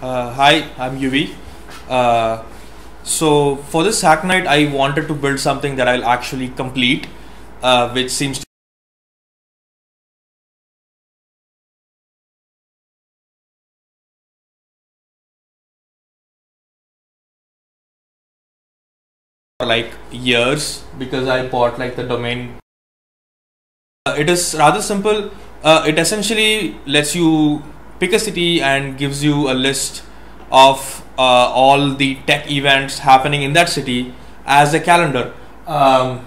Uh, hi, I'm UV. Uh, so for this hack night, I wanted to build something that I'll actually complete, uh, which seems to like years because I bought like the domain. Uh, it is rather simple. Uh, it essentially lets you pick a city and gives you a list of uh, all the tech events happening in that city as a calendar, um,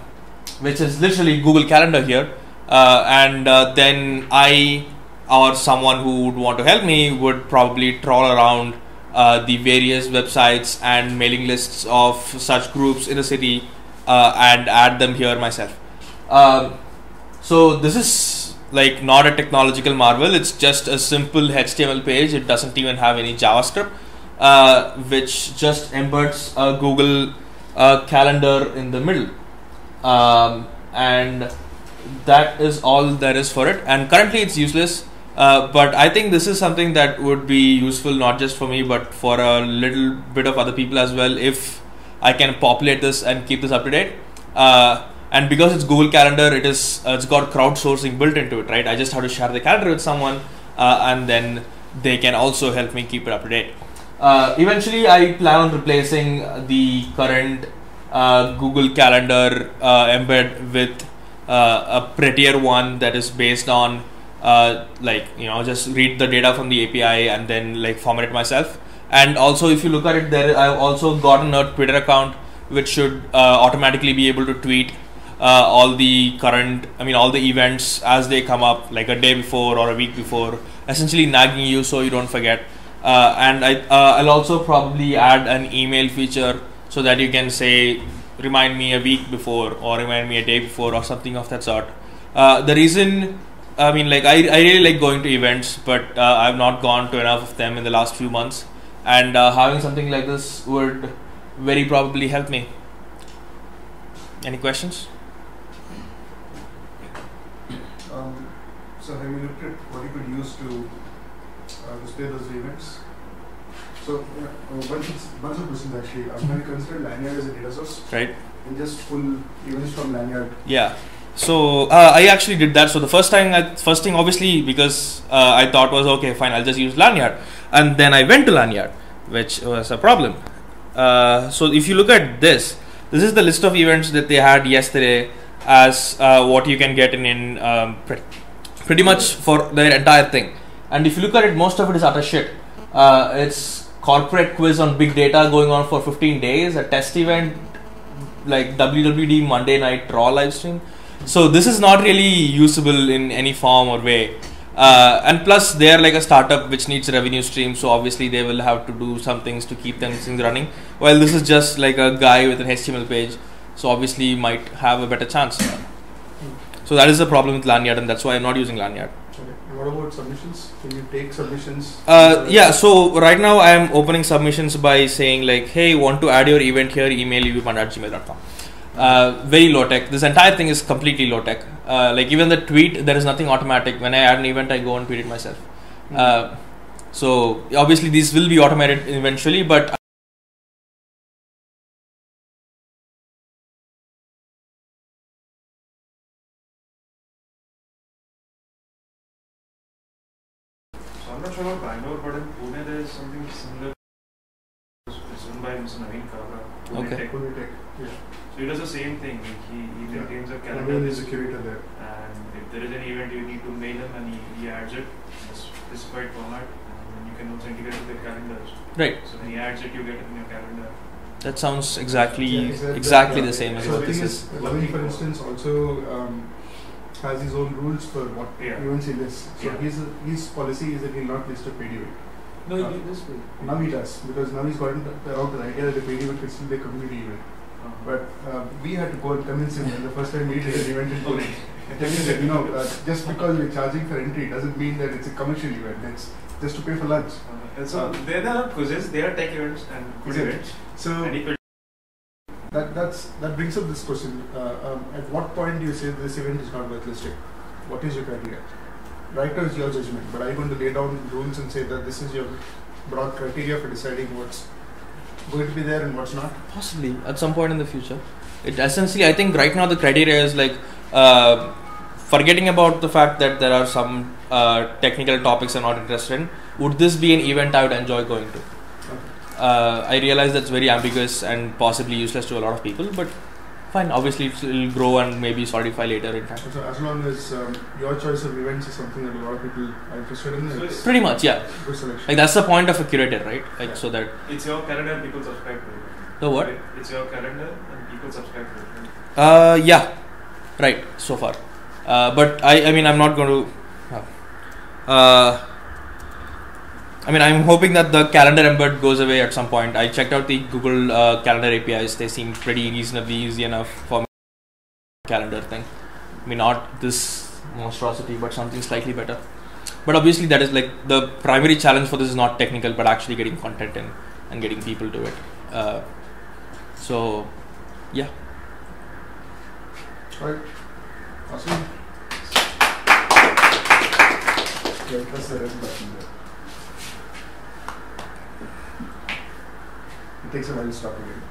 which is literally Google Calendar here. Uh, and uh, then I or someone who would want to help me would probably trawl around uh, the various websites and mailing lists of such groups in the city uh, and add them here myself. Um, so this is like not a technological marvel. It's just a simple HTML page. It doesn't even have any JavaScript, uh, which just embeds a Google uh, Calendar in the middle, um, and that is all there is for it. And currently, it's useless. Uh, but I think this is something that would be useful not just for me, but for a little bit of other people as well. If I can populate this and keep this up to date, uh, and because it's Google Calendar, it is uh, it's got crowdsourcing built into it, right? I just have to share the calendar with someone, uh, and then they can also help me keep it up to date. Uh, eventually, I plan on replacing the current Google Calendar embed with a prettier one that is based on uh, like you know just read the data from the API and then like format it myself. And also, if you look at it, there I've also gotten a Twitter account which should uh, automatically be able to tweet uh, all the current, I mean, all the events as they come up, like a day before or a week before, essentially nagging you so you don't forget. Uh, and I, uh, I'll also probably add an email feature so that you can say, remind me a week before or remind me a day before or something of that sort. Uh, the reason I mean, like I, I really like going to events, but uh, I've not gone to enough of them in the last few months, and uh, having something like this would very probably help me. Any questions? Um, so have you looked at what you could use to uh, display those events? So uh, bunch of bunch of questions actually. I'm going to consider Lanyrd as a data source, right? And just pull events from Lanyrd. Yeah. So uh, I actually did that. So the first time, I, first thing, obviously, because uh, I thought was okay, fine, I'll just use Lanyrd, and then I went to Lanyrd, which was a problem. Uh, so if you look at this, this is the list of events that they had yesterday as uh, what you can get in, in um, pre- pretty much for their entire thing. And if you look at it, most of it is utter shit. Uh, it's corporate quiz on big data going on for 15 days, a test event like WWE Monday night Raw live stream so this is not really usable in any form or way uh, and plus they are like a startup which needs revenue stream so obviously they will have to do some things to keep them things running while this is just like a guy with an html page so obviously might have a better chance so that is the problem with lanyrd, and that's why i'm not using lanyrd what about submissions? Can you take submissions? Uh, yeah, so right now I am opening submissions by saying like, hey, want to add your event here, email uvpanda at gmail.com uh, very low tech. This entire thing is completely low tech. Uh, like even the tweet, there is nothing automatic. When I add an event, I go and tweet it myself. Mm-hmm. Uh, so obviously these will be automated eventually, but So I'm not sure about Bangalore, but in Pune there is something similar. It's run by Mr. Naveen Kabra. Pune Okay. Tech. Pune Tech. Yeah. So he does the same thing. Like he, he Yeah. maintains a calendar. Naveen is a curator there. And if there is an event, you need to mail him and he, he adds it in a specified format. And then you can also integrate with the calendars. right, So when he adds it, you get it in your calendar. that sounds exactly Yeah, exactly. exactly Yeah. the same as So what this is. is, Naveen, for instance, also um, has his own rules for what Yeah. events he lists. So Yeah. his his policy is that he'll not list a paid event. No, he did this way. Now he does because now he's gotten around the idea that the paid event is still a community event. Uh-huh. But uh, we had to go and convince him when the first time we did an event in Pune. Tell him that you know uh, just because we're charging for entry doesn't mean that it's a commercial event. It's just to pay for lunch. Uh, and so they are not quizzes, they are tech events and quiz events. So And he could that that's that brings up this question. Uh, um, at what point do you say this event is not worth listing? What is your criteria? right now it's your judgment, but are you going to lay down rules and say that this is your broad criteria for deciding what's going to be there and what's not? Possibly at some point in the future. It essentially, I think, right now the criteria is like uh, forgetting about the fact that there are some uh, technical topics I'm not interested in. Would this be an event I would enjoy going to? Uh, I realize that's very ambiguous and possibly useless to a lot of people, but fine. Obviously, it will grow and maybe solidify later in time. So as long as um, your choice of events is something that a lot of people are interested in, So it's Pretty much, yeah. good selection. Like that's the point of a curator, right? Like Yeah. so that It's your calendar and people subscribe to it. the what? It's your calendar and people subscribe to it. right? Uh, yeah, right. So far, uh, but I, I mean, I'm not going to. Uh, I mean, I'm hoping that the calendar embed goes away at some point. I checked out the Google uh, Calendar APIs; they seem pretty reasonably easy enough for me. Calendar thing. I mean, not this monstrosity, but something slightly better. But obviously, that is like the primary challenge for this is not technical, but actually getting content in and getting people to it. Uh, so, yeah. Right. Awesome. Yeah, press the red button there. It takes a while to stop again.